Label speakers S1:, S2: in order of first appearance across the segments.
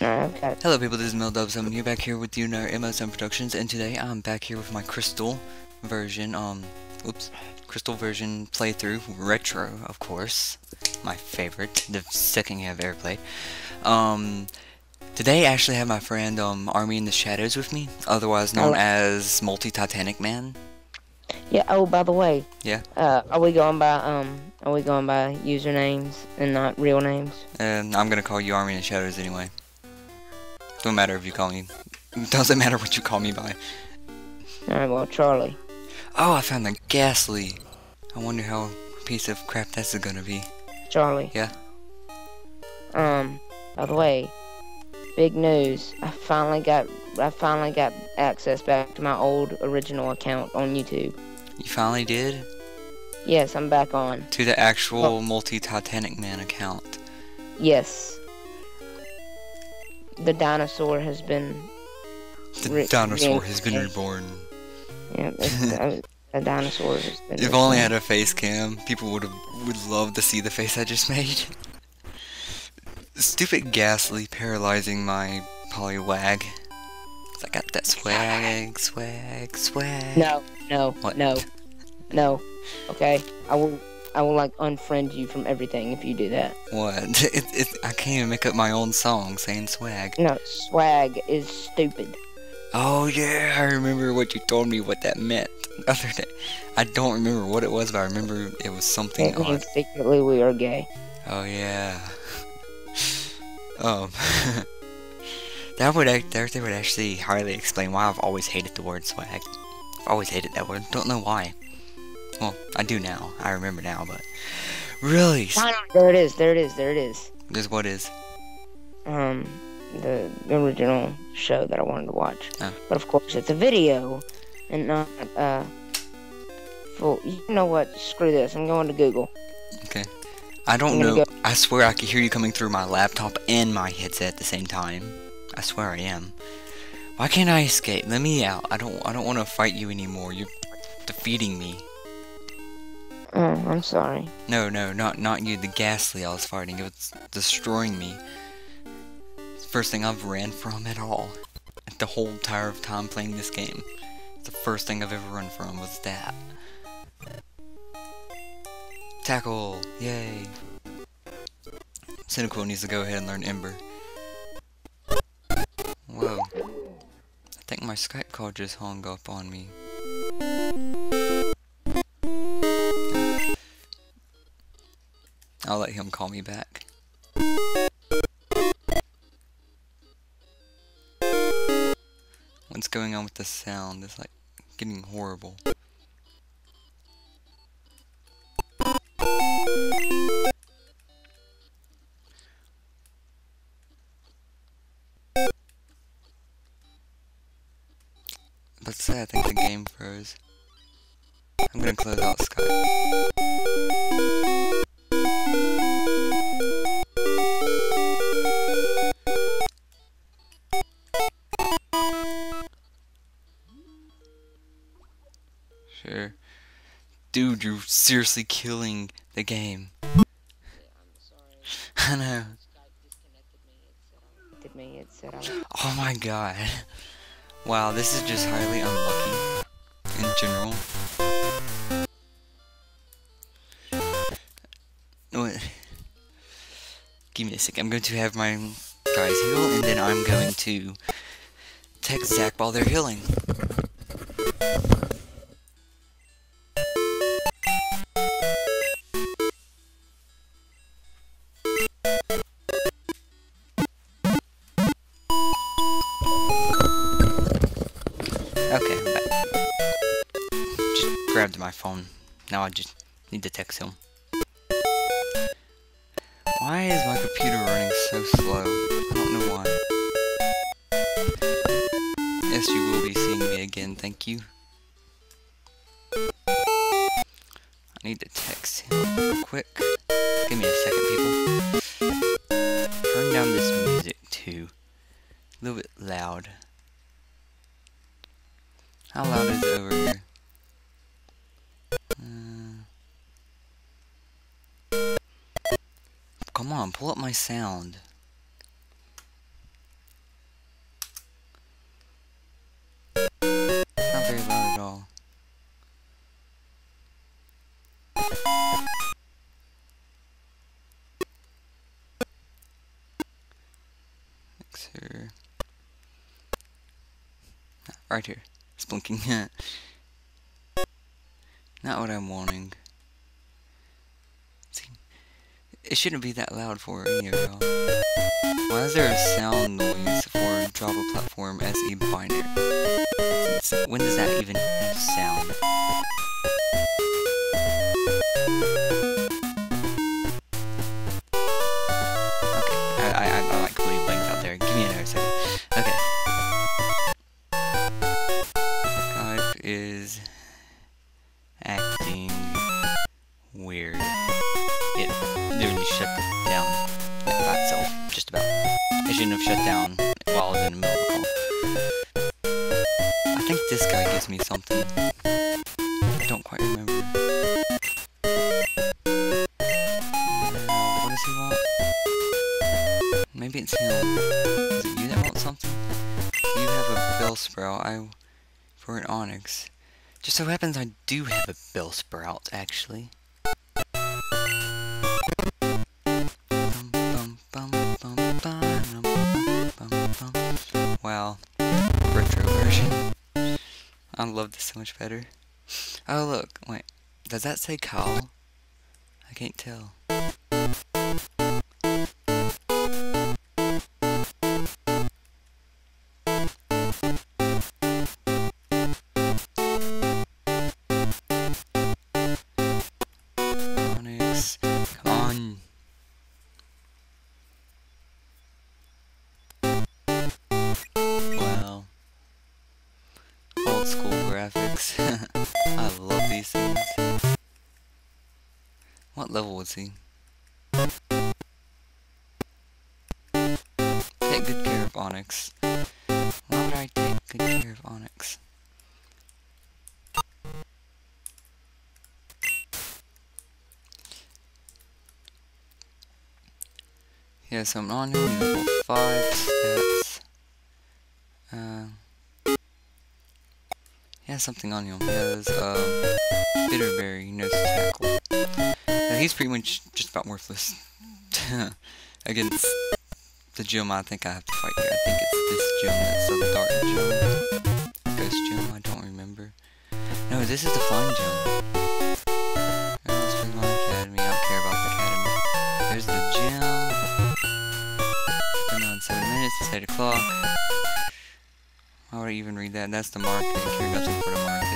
S1: Hello people, this is Mildubs. I'm here back here with you in our MSM Productions, and today I'm back here with my Crystal version, um, oops, Crystal version playthrough, retro, of course, my favorite, the second game I've ever played. Um, today I actually have my friend, um, Army in the Shadows with me, otherwise known
S2: Oh.
S1: as Multi-Titanic Man.
S2: Yeah. Oh, by the way.
S1: Yeah.
S2: Uh, are we going by um? Are we going by usernames and not real names?
S1: And I'm gonna call you Army in the Shadows anyway. Don't matter if you call me, doesn't matter what you call me by.
S2: Alright. Well, Charlie.
S1: Oh, I found the Gastly. I wonder how piece of crap that's gonna be.
S2: Charlie.
S1: Yeah.
S2: Um. By the way, big news. I finally got. I finally got access back to my old original account on YouTube.
S1: You finally did?
S2: Yes, I'm back on.
S1: To the actual multi-Titanic Man account.
S2: Yes. The dinosaur has been.
S1: The
S2: Re-
S1: dinosaur has been reborn.
S2: Yeah, uh, a dinosaur has been.
S1: If only I had a face cam, people would have would love to see the face I just made. Stupid Gastly paralyzing my Poliwag. I got that swag, swag, swag.
S2: No, no,
S1: What?
S2: no, no. Okay, I will. I will like unfriend you from everything if you do that.
S1: What? It, it, I can't even make up my own song saying swag.
S2: No, swag is stupid.
S1: Oh yeah, I remember what you told me what that meant the other day. I don't remember what it was, but I remember it was something
S2: It means secretly we are gay.
S1: Oh yeah. Um, that would that would actually highly explain why I've always hated the word swag. I've always hated that word. Don't know why. Well, I do now. I remember now, but really,
S2: there it is. There it is. There it is.
S1: this what is?
S2: Um, the original show that I wanted to watch.
S1: Oh.
S2: But of course, it's a video, and not uh. Full. You know what? Screw this. I'm going to Google.
S1: Okay. I don't know. I swear I could hear you coming through my laptop and my headset at the same time. I swear I am. Why can't I escape? Let me out. I don't. I don't want to fight you anymore. You're defeating me.
S2: Oh, I'm sorry.
S1: No, no, not not you. The Gastly I was fighting. It was destroying me. First thing I've ran from at all. The whole entire of time playing this game. The first thing I've ever run from was that. Tackle! Yay! Cyndaquil needs to go ahead and learn Ember. Whoa. I think my Skype call just hung up on me. I'll let him call me back. What's going on with the sound? It's like getting horrible. But say I think the game froze. I'm gonna close out Skype. Dude, you're seriously killing the game. I know.
S2: Did me. It said I was
S1: Oh my god. Wow, this is just highly unlucky in general. What? Give me a sec. I'm going to have my guys heal, and then I'm going to text Zach while they're healing. My phone. Now I just need to text him. Why is my computer running so slow? I don't know why. Yes, you will be seeing me again, thank you. I need to text him real quick. Give me a second, people. Turn down this music too. A little bit loud. How loud is it over here? on, pull up my sound. It's not very loud at all. Mixer. Ah, right here. It's blinking. not what I'm wanting it shouldn't be that loud for any of y'all. Why is there a sound noise for Java Platform as SE binary? When does that even have sound? Okay, I, I, like out there. Give me another second. Okay. Is acting weird. It literally shut down by itself, just about. It shouldn't have shut down while I was in the middle of a call. I think this guy gives me something. I don't quite remember. What does he want? Maybe it's him. Is it you that want something? You have a Bellsprout. I for an Onix. Just so happens I do have a Bellsprout, actually. I love this so much better. Oh look, wait. Does that say Kyle? I can't tell. He? Take good care of Onix. Why would I take good care of Onix? He has some on him, level 5 stats. Uh, he has something on him. He has um, Bitterberry, Nose Tackle. Now, he's pretty much just about worthless against the gym I think I have to fight here. I think it's this gym that's the dark gym. Ghost gym, I don't remember. No, this is the fun gym. That? That's the. I care nothing for the market.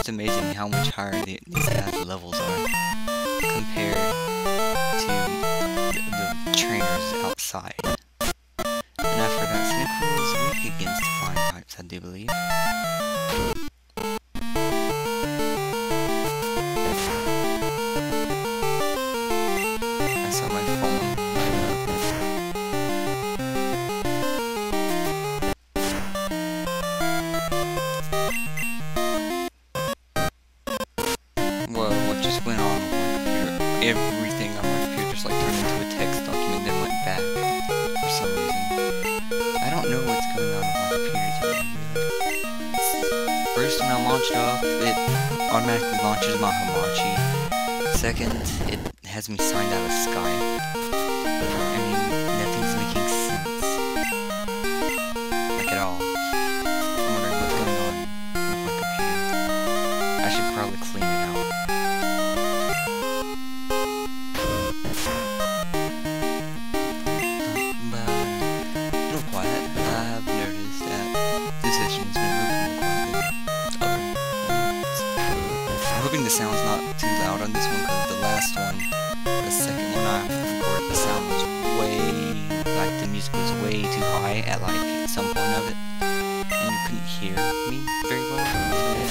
S1: Just amazing how much higher the, these guys' levels are compared to the, the trainers outside. And after that, Sneakle is weak against flying types, I do believe. First, when I launch it off, it automatically launches my Hamachi. Second, it has me signed out of Skype. I mean, I'm hoping the sound's not too loud on this one because the last one, the second one I recorded, the sound was way, like the music was way too high at like some point of it. And you couldn't hear me very well.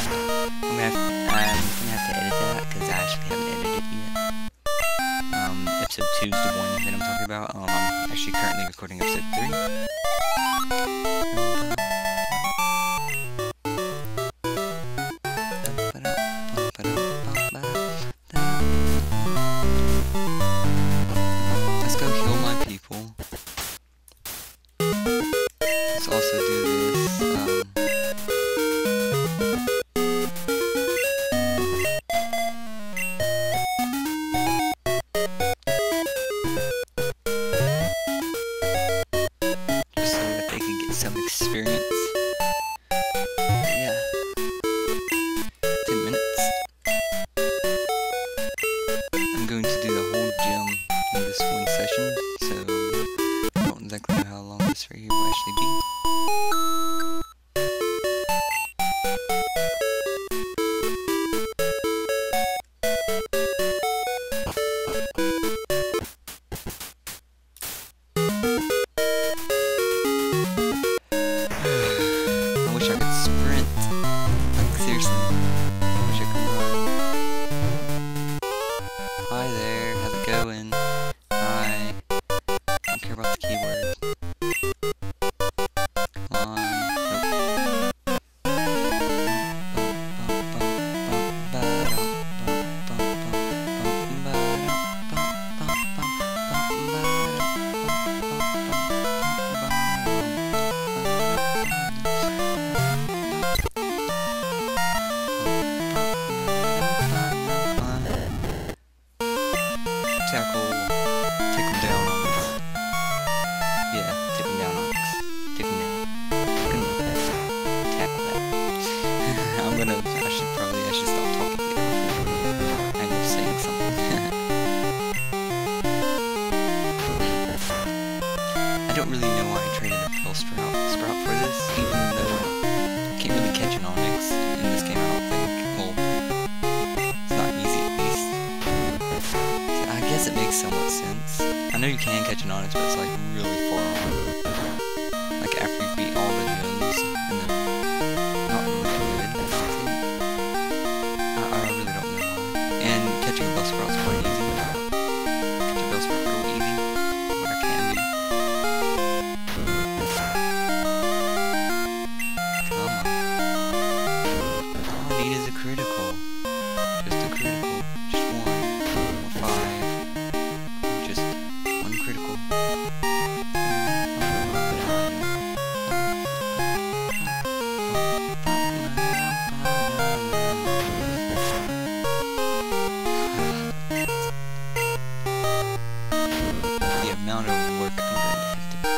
S1: So yeah, I'm gonna have, I'm gonna have to edit that because I actually haven't edited it yet. Um, episode two is the one that I'm talking about. Um, I'm actually currently recording episode also do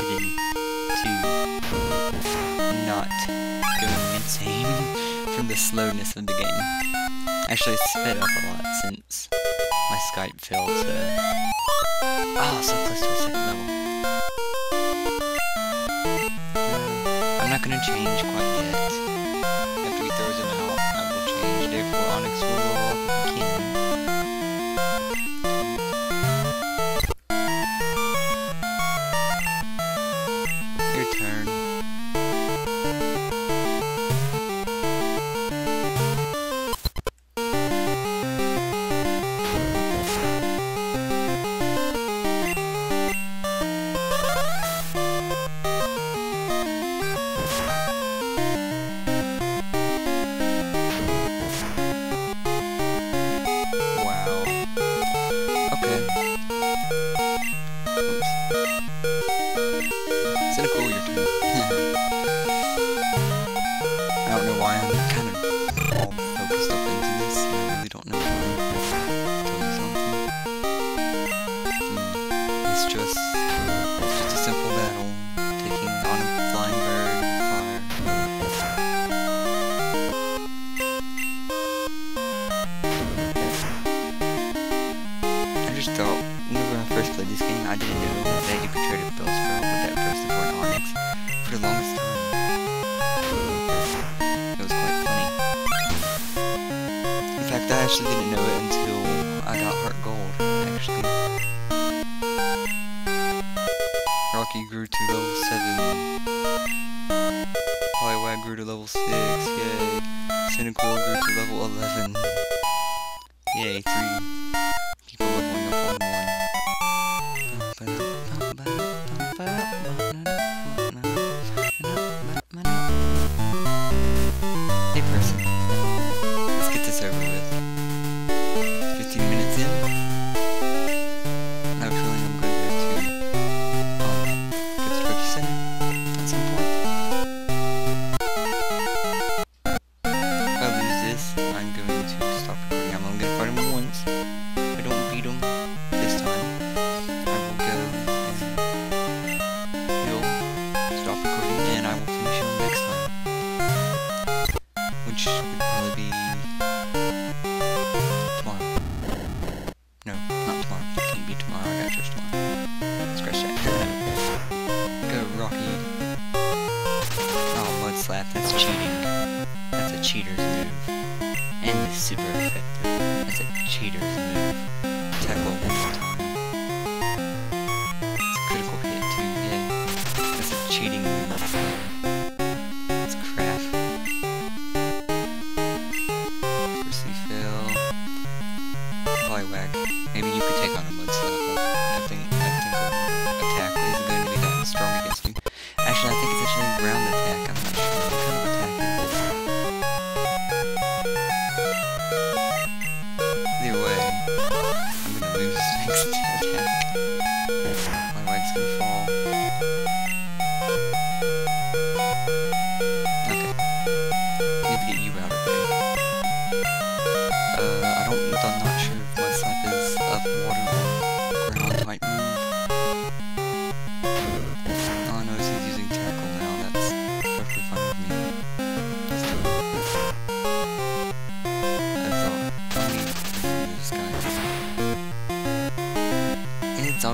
S1: three. actually sped up a lot since my Skype failed, so... Oh, ah, so close to a second level. I'm not gonna change quite Yay, three people leveling up on me. I think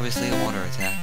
S1: obviously a water attack.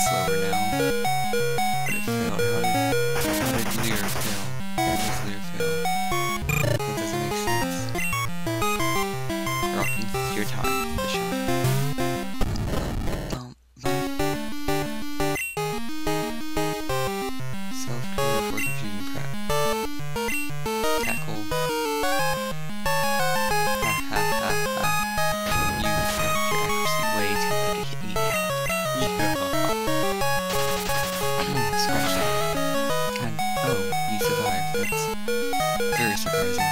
S1: slower now. Very surprising.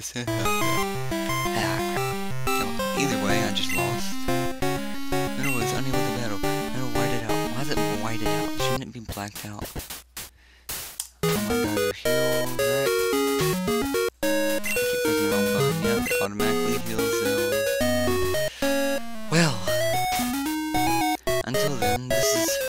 S1: Do ah, crap. Either way, I just lost. It was unable to battle. No, whited out. Why is it whited out? Shouldn't it be blacked out? Oh my god, your heal back. Keep pressing the wrong button. Yep, it automatically heals. Well, until then, this is